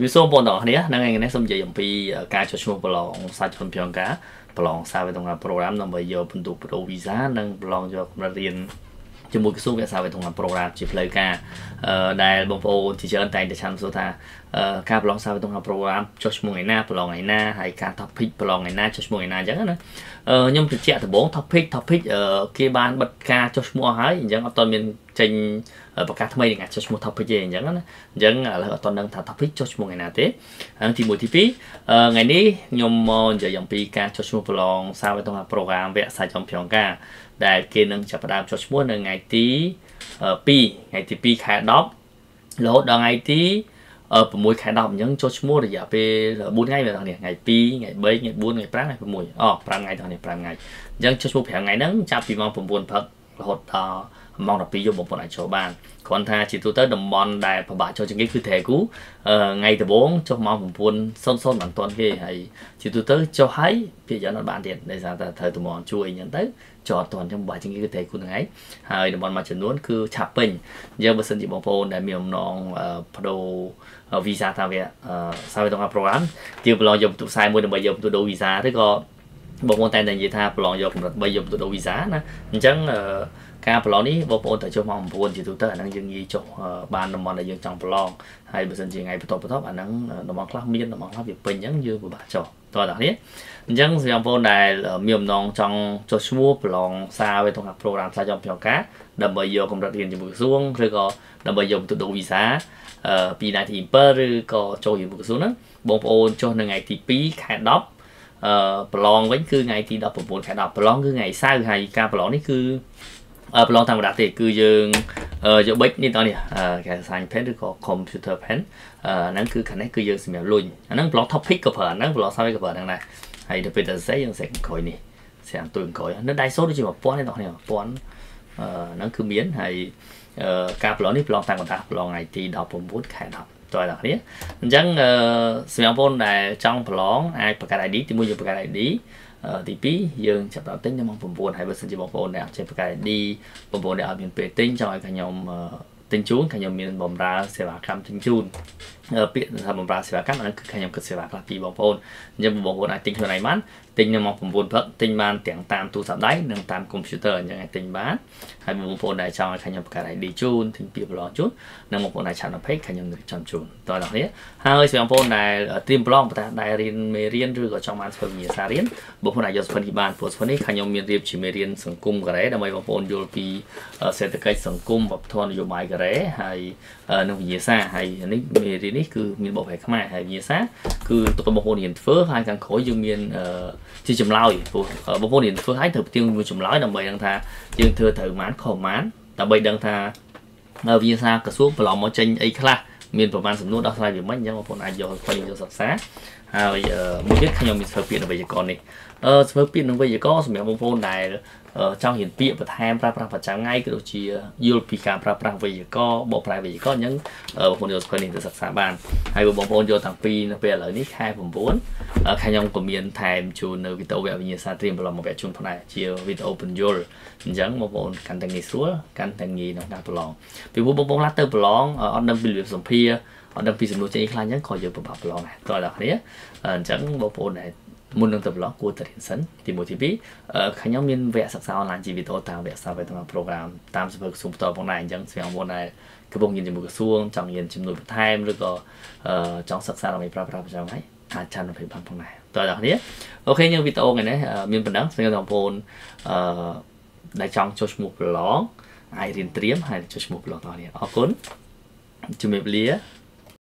ជំរាបសួរបងប្អូនទាំងអស់គ្នាហ្នឹងហើយនេះសូមនិយាយអំពីការចុះឈ្មោះប្រឡងសាច់ជនព្យងការប្រឡងសារវិទ្យាប្រូក្រាមដើម្បីយកពិន្ទុប្រូវីសានិងប្រឡងយកកម្រិតរៀនជាមួយក្រសួងវិទ្យាសាស្ត្រវិទ្យាប្រូក្រាមជាផ្លូវការដែលបងប្អូនជាច្រើនតែងតែឆានសួរថាការប្រឡងសារវិទ្យាប្រូក្រាមចុះឈ្មោះថ្ងៃណាប្រឡងថ្ងៃណាហើយការ topic ប្រឡងថ្ងៃណាចុះឈ្មោះថ្ងៃណាអញ្ចឹងណាខ្ញុំបញ្ជាក់ដំបូង topic topic គេបានបិទការចុះឈ្មោះហើយអញ្ចឹងអត់ទាន់មាន ចេញប្រកាសថ្មីនឹងចុះឈ្មោះ topic ទេអញ្ចឹងណាអញ្ចឹងឥឡូវអត់ទាន់ដឹងថា topic ចុះឈ្មោះថ្ងៃណាទេហើយទី1ទី2ថ្ងៃនេះខ្ញុំមកនិយាយអំពីការចុះឈ្មោះប្រឡងសារវិទ្យាប្រូក្រាមវគ្គសាច់ចំប្រងការដែលគេនឹងចាប់ផ្ដើមចុះឈ្មោះនៅថ្ងៃទី2ថ្ងៃទី2ខែ10រហូតដល់ថ្ងៃទី6ខែ10អញ្ចឹងចុះឈ្មោះរយៈពេល4ថ្ងៃមែនទេថ្ងៃ2ថ្ងៃ3ថ្ងៃ4ថ្ងៃ5ថ្ងៃ6អូ5ថ្ងៃដល់នេះ5ថ្ងៃអញ្ចឹងចុះឈ្មោះ5ថ្ងៃហ្នឹងចាប់ពីម៉ោង9ព្រឹករហូតដល់ ម៉ោង12យប់បងប្អូនអាចចូលបានគ្រាន់ថាជាទូទៅតំបន់ដែលពិបាកចូលជាងគេគឺត្រែគូថ្ងៃដំបូងចុះម៉ោង9:00មិនទាន់គេហើយជាទូទៅចុះហើយភាគច្រើនអត់បានទៀតដោយសារតែត្រូវតំបន់ជួយអញ្ចឹងទៅចតទាន់អញ្ចឹងពិបាកជាងគេគឺត្រែគូហ្នឹងហើយហើយតំបន់មួយចំនួនគឺឆាប់ពេញអញ្ចឹងបើសិនជាបងប្អូនដែលមានអំណងបដូរវីសាតាមវាសាវិទ្យាប្រូក្រាមជាប្រឡងយកបន្ទុកខ្សែមួយដើម្បីយកបន្ទុកដូរវីសាឬក៏បងប្អូនតែនិយាយថាប្រឡងយកកម្រិត3យកបន្ទុកដូរវីសាណាអញ្ចឹង ការប្រឡងនេះបងប្អូនត្រូវចុះម៉ោង9ជាទូទៅអាហ្នឹងយើងងាយចុះបានតំបន់ដែលយើងចង់ប្រឡងហើយបើសិនជាថ្ងៃបន្ទាប់បន្ទាប់អាហ្នឹងតំបន់ខ្លះមានតំបន់ខ្លះវាពេញអញ្ចឹងយើងពិបាកចុះតោះដល់នេះអញ្ចឹងសម្រាប់បងប្អូនដែលមានអំណងចង់ចុះឈ្មោះប្រឡងសារវេទិកាប្រូក្រាមសាចំប្រការដើម្បីយកកម្រិតរៀនជាមួយក្រសួងឬក៏ដើម្បីយកបន្ទុកដូវីសាពី Night Imper ឬក៏ចូលជាមួយក្រសួងហ្នឹងបងប្អូនចុះនៅថ្ងៃទី2ខែ10អឺប្រឡងវិញគឺថ្ងៃទី19ខែ10ប្រឡងគឺថ្ងៃសៅរ៍ហើយការប្រឡងនេះគឺ ប្រឡងធម្មតាទេគឺយើងយកប៊ិចនេះតនេះគេ sign pen ឬក៏ computer pen ហ្នឹងគឺខាងនេះគឺយើងសម្រាប់លុញអាហ្នឹងប្រឡង topic ក៏ប្រើហ្នឹងប្រឡង survey ក៏ប្រើហ្នឹងដែរហើយទៅពេលទៅសេយើងសេក្រោយនេះស្រាំទួយក្រោយនៅដៃសូដូចជា1000ទេបងប្អូន1000ហ្នឹងគឺមានហើយការប្រឡងនេះប្រឡងតាំងកណ្ដាស់ប្រឡងថ្ងៃទី19ខែ10តើដល់គ្នាអញ្ចឹងសម្រាប់បងប្អូនដែលចង់ប្រឡងអាចបង្កើត ID ទីមួយយើងបង្កើត ID ទី2យើងចាប់ដល់ទិញនៅម៉ោង9ហើយបើសិនជាបងប្អូនដែលអត់ចេះប្រកែ ID បងប្អូនដែលអត់មានពេលទិញចង់ឲ្យខ្ញុំទិញជូនខ្ញុំមានបំរើសេវាកម្មទិញជូន ពាក្យថាបំរើសេវាកម្មអានោះគឺខ្ញុំគិតសេវាខ្លះពីបងប្អូនអញ្ចឹងបងប្អូនអាចទិញខ្លួនឯងបានទិញនៅម៉ោង9ព្រឹកទិញបានទាំងតាមទូរស័ព្ទដៃនិងតាមកុំព្យូទ័រអញ្ចឹងអាចទិញបានហើយបងប្អូនដែលចង់ឲ្យខ្ញុំបង្កើត ID ជូនទិញពាក្យប្រឡងជូននិងបងប្អូនដែលឆាន page ខ្ញុំនឹងចំជូនតើដល់នេះហើយសម្រាប់បងប្អូនដែលត្រៀមប្រឡងប៉ុន្តែដែលរៀនមេរៀនឬក៏ចង់បានធ្វើវិញ្ញាសារៀនបងប្អូនអាចយកសុភនេះបានព្រោះសុភនេះខ្ញុំមានរៀបជាមេរៀនសង្គមកូរ៉េដើម្បីបងប្អូនយល់ពីសេដ្ឋកិច្ចសង្គមវប្បធម៌នយោបាយកូរ៉េហើយនិងវិញ្ញាសាហើយនេះមេរៀននេះគឺមានបបផ្នែកខ្មែរហើយវិញ្ញាសាគឺទុកបងប្អូនរៀនធ្វើហើយខាងក្រោយយើងមានជាចម្លើយព្រោះបងប្អូនរៀនធ្វើហើយត្រូវផ្ទៀងមួយចម្លើយដើម្បីដឹងថាយើងធ្វើត្រូវបានខុសបានដើម្បីដឹងថាវិញ្ញាសាក្រសួងប្រឡំមកចេញអីខ្លះមានប្រមាណសំណួរដោះស្រាយវាមិនអញ្ចឹងបងប្អូនអាចយកទៅយកសិក្សា ហើយមួយទៀតខ្ញុំមានធ្វើពាក្យនៅវេយ្យាករណ៍នេះអឺធ្វើពាក្យនៅវេយ្យាករណ៍សម្រាប់បងប្អូនដែលចង់រៀនពាក្យបន្ថែមប្រើប្រាស់ប្រចាំថ្ងៃក៏ដូចជាយល់ពីការប្រើប្រាស់វេយ្យាករណ៍បកប្រែវេយ្យាករណ៍អញ្ចឹងបងប្អូនយកស្គាល់នេះទៅសិក្សាបានហើយបងប្អូនយកតាំងពីនៅពេលឥឡូវនេះខែ9ខែខ្ញុំក៏មានថែមជូននៅវីដេអូវគ្គវិញ្ញាសាត្រៀមប្រឡំមកវគ្គជូនផ្នែកជាវីដេអូបញ្យលអញ្ចឹងបងប្អូនកាន់តែងាយស្រួលកាន់តែងាយក្នុងការប្រឡងពីព្រោះបងប្អូនខ្លះទៅប្រឡងអត់ដឹងពីរបៀបសម្ភារអត់ ដឹងពីសំណួរចេញខ្លះអញ្ចឹងក៏យកប្របាក់ប្រឡងដែរតើដល់គ្នាអញ្ចឹងបងប្អូនដែលមុននឹងទៅប្លុកគួរតែរៀនសិនទី1ទី2ខ្ញុំមានវគ្គសិក្សាអនឡាញជាវីដេអូតាមវគ្គសាវេតាមប្រូក្រាមតាមសៀវភៅក្រសួងបន្តផងដែរអញ្ចឹងស្វែងរកដែរកំពុងរៀនជាមួយក្រសួងចង់រៀនជំនួយបន្ថែមឬក៏ចង់សិក្សាដើម្បីប្រើប្រាស់ប្រចាំថ្ងៃអាចឆានទៅបានផងដែរតើដល់គ្នាអូខេយើងវីដេអូថ្ងៃនេះមានប៉ុណ្ណឹងស្វែងរកបងប្អូនអឺដែលចង់ចុះឈ្មោះប្រឡងអាចរៀនត្រៀមហើយចុះឈ្មោះប្រឡងតោះនេះអរគុណជំរាបលា